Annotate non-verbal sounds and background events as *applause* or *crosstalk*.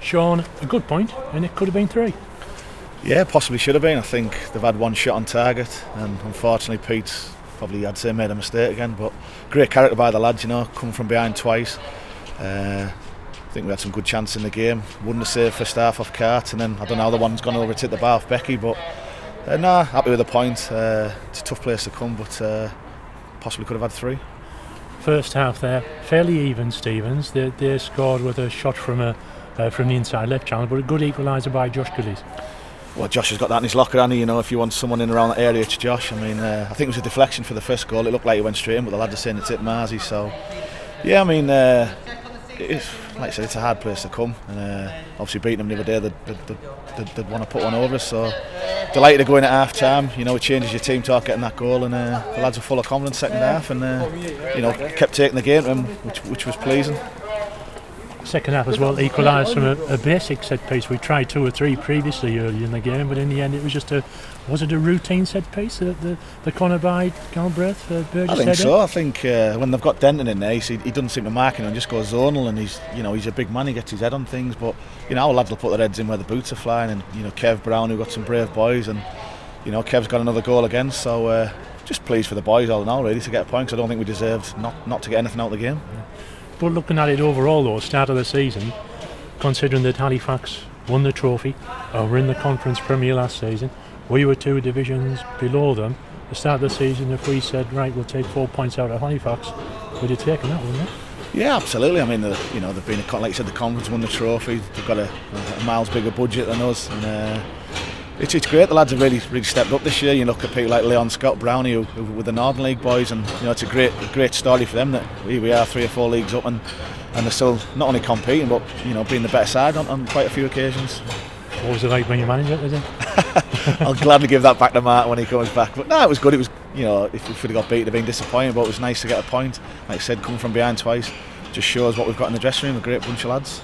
Sean, a good point, and it could have been three. Yeah, possibly should have been. I think they've had one shot on target, and unfortunately, Pete's probably, I'd say, made a mistake again. But great character by the lads, you know, come from behind twice. Uh, I think we had some good chance in the game. Wouldn't have saved first half off Cart, and then I don't know how the one's gone over to the bar off Becky, but uh, nah, happy with the point. Uh, it's a tough place to come, but uh, possibly could have had three. First half there, fairly even. Stevens, they, they scored with a shot from a uh, from the inside left channel, but a good equaliser by Josh Gillies. Well, Josh has got that in his locker, he? You know, if you want someone in around that area, it's Josh. I mean, uh, I think it was a deflection for the first goal. It looked like he went straight in, but the lads are saying it's hit Marzi. So, yeah, I mean, uh, it's, like I said, it's a hard place to come. And uh, obviously, beating them the other day, they'd, they'd, they'd, they'd want to put one over us. So, delighted to go in at half time. You know, it changes your team talk getting that goal, and uh, the lads were full of confidence second half, and uh, you know, kept taking the game which, which was pleasing. Second half as well, equalised from a, a, basic set piece. We tried two or three previously early in the game, but in the end it was just a was it a routine set piece? The the, the corner by Galbraith, uh, Burgess. I think header? so. I think uh, when they've got Denton in there, he, he doesn't seem to mark him and just goes zonal, and he's you know he's a big man. He gets his head on things, but you know our lads will put their heads in where the boots are flying, and you know Kev Brown who got some brave boys, and you know Kev's got another goal again, so. Uh, just pleased for the boys all in all, really, to get a point. Cause I don't think we deserved not, not to get anything out of the game. Yeah. But looking at it overall, though, start of the season, considering that Halifax won the trophy, or were in the Conference Premier last season, we were two divisions below them. The start of the season, if we said, right, we'll take four points out of Halifax, we'd have taken that, wouldn't we? Yeah, absolutely. I mean, the, you know, they've been, a, like you said, the conference won the trophy. They've got a, a miles bigger budget than us, and uh, it's, it's great. The lads have really really stepped up this year. You look at people like Leon Scott Brownie who, who, with the Northern League boys, and you know it's a great great story for them that we, we are three or four leagues up and and they're still not only competing but you know being the better side on, on quite a few occasions. What was it like when you managed it? Today? *laughs* I'll gladly give that back to Mark when he comes back. But no, it was good. It was you know if we would have got beat, it'd have been disappointing. But it was nice to get a point. Like I said, coming from behind twice just shows what we've got in the dressing room. A great bunch of lads.